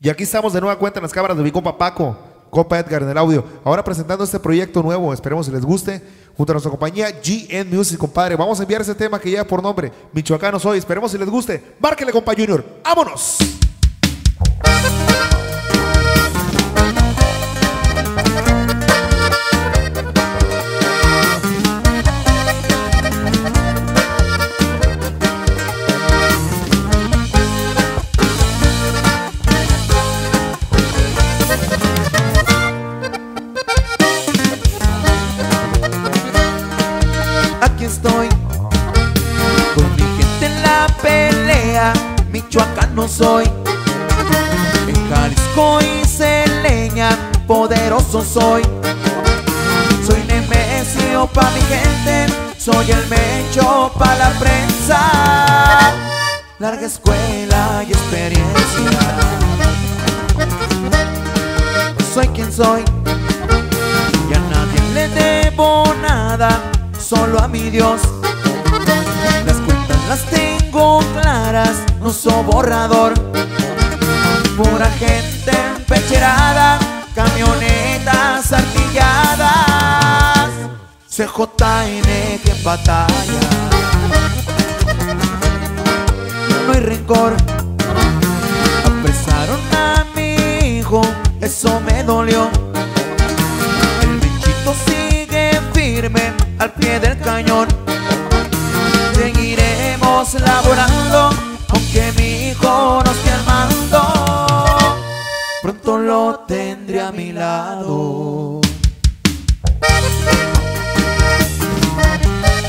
Y aquí estamos de nueva cuenta en las cámaras de mi compa Paco, compa Edgar en el audio. Ahora presentando este proyecto nuevo, esperemos si les guste, junto a nuestra compañía GN Music, compadre. Vamos a enviar ese tema que lleva por nombre Michoacano Soy. Esperemos si les guste. Márquele, compa Junior. ¡Vámonos! Pelea. Michoacano soy. En Jalisco hice leña, poderoso soy. Soy Nemesio pa' mi gente, soy el mecho pa' la prensa. Larga escuela y experiencia. Soy quien soy y a nadie le debo nada, solo a mi Dios. Las tengo claras, no soy borrador. Pura gente empecherada, camionetas artilladas. CJN que batalla. No hay rencor. Apresaron a mi hijo, eso me dolió. El bichito sigue firme al pie del cañón. Aunque mi hijo no esté al mando. Pronto lo tendré a mi lado.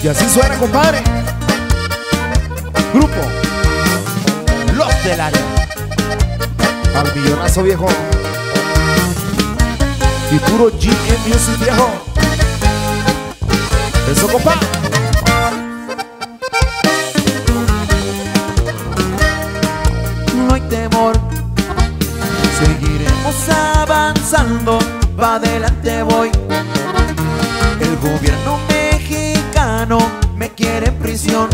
Y así suena, compadre. Grupo Los del Área. Al millonazo viejo. Y puro GM Music viejo. Eso, compa. Avanzando, va adelante voy. El gobierno mexicano me quiere en prisión.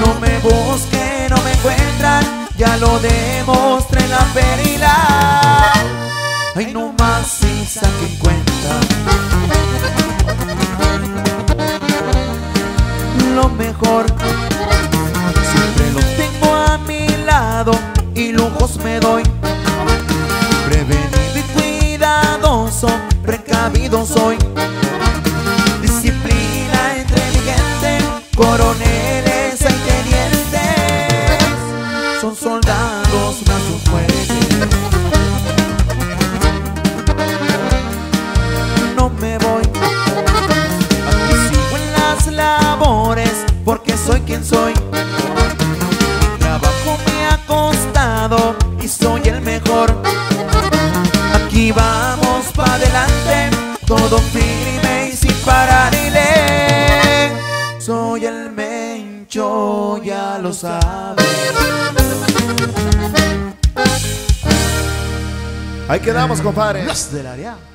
No me busquen, no me encuentran, ya lo demostré la perila. Ay, no más si saquen cuenta. Lo mejor Siempre lo tengo a mi lado y lujos me doy. Precavido soy. Disciplina entre mi gente, coroneles y tenientes. Son soldados más fuertes. No me voy. Sigo en las labores porque soy quien soy. Todo firme y sin parar y le. Soy el mencho, ya lo sabes. Ahí quedamos, compadre. Los del área.